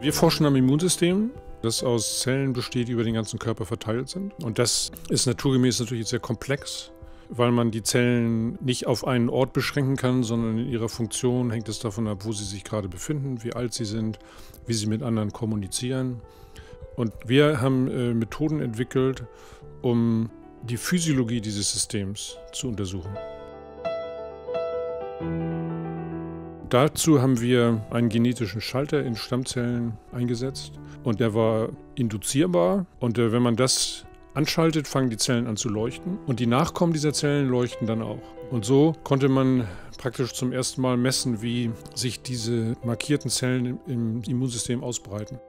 Wir forschen am Immunsystem, das aus Zellen besteht, die über den ganzen Körper verteilt sind. Und das ist naturgemäß natürlich sehr komplex, weil man die Zellen nicht auf einen Ort beschränken kann, sondern in ihrer Funktion hängt es davon ab, wo sie sich gerade befinden, wie alt sie sind, wie sie mit anderen kommunizieren. Und wir haben äh, Methoden entwickelt, um die Physiologie dieses Systems zu untersuchen. Dazu haben wir einen genetischen Schalter in Stammzellen eingesetzt und der war induzierbar und äh, wenn man das anschaltet, fangen die Zellen an zu leuchten und die Nachkommen dieser Zellen leuchten dann auch. Und so konnte man praktisch zum ersten Mal messen, wie sich diese markierten Zellen im Immunsystem ausbreiten.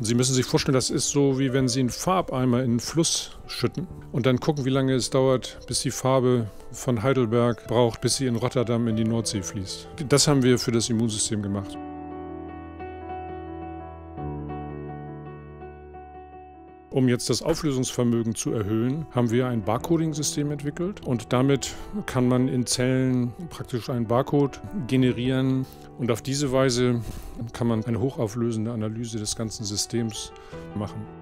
Sie müssen sich vorstellen, das ist so, wie wenn Sie einen Farbeimer in einen Fluss schütten und dann gucken, wie lange es dauert, bis die Farbe von Heidelberg braucht, bis sie in Rotterdam in die Nordsee fließt. Das haben wir für das Immunsystem gemacht. Um jetzt das Auflösungsvermögen zu erhöhen, haben wir ein Barcoding-System entwickelt und damit kann man in Zellen praktisch einen Barcode generieren und auf diese Weise kann man eine hochauflösende Analyse des ganzen Systems machen.